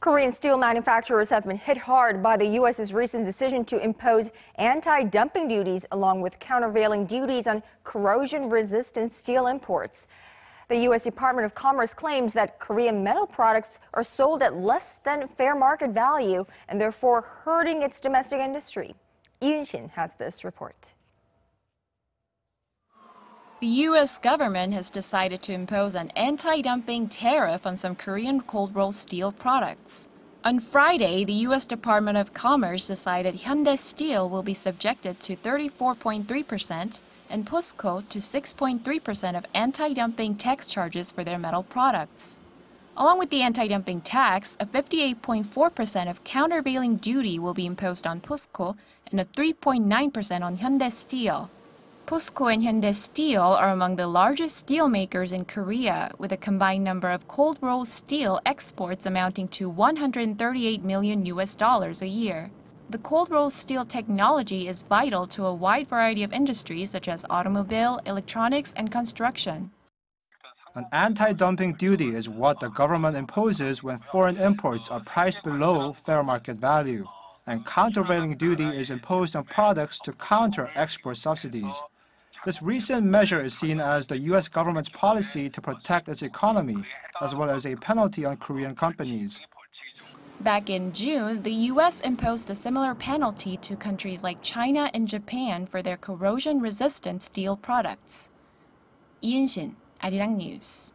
Korean steel manufacturers have been hit hard by the U.S.'s recent decision to impose anti-dumping duties along with countervailing duties on corrosion-resistant steel imports. The U.S. Department of Commerce claims that Korean metal products are sold at less than fair market value and therefore hurting its domestic industry. Lee Yun-shin has this report. The U.S. government has decided to impose an anti-dumping tariff on some Korean cold-rolled steel products. On Friday, the U.S. Department of Commerce decided Hyundai Steel will be subjected to 34.3% and POSCO to 6.3% of anti-dumping tax charges for their metal products. Along with the anti-dumping tax, a 58.4% of countervailing duty will be imposed on POSCO and a 3.9% on Hyundai Steel. POSCO and Hyundai Steel are among the largest steel makers in Korea, with a combined number of cold rolled steel exports amounting to 138 million US dollars a year. The cold rolled steel technology is vital to a wide variety of industries such as automobile, electronics, and construction. An anti-dumping duty is what the government imposes when foreign imports are priced below fair market value, and countervailing duty is imposed on products to counter export subsidies. This recent measure is seen as the U.S. government's policy to protect its economy, as well as a penalty on Korean companies. Back in June, the U.S. imposed a similar penalty to countries like China and Japan for their corrosion-resistant steel products. Lee Yun-shin, Arirang News.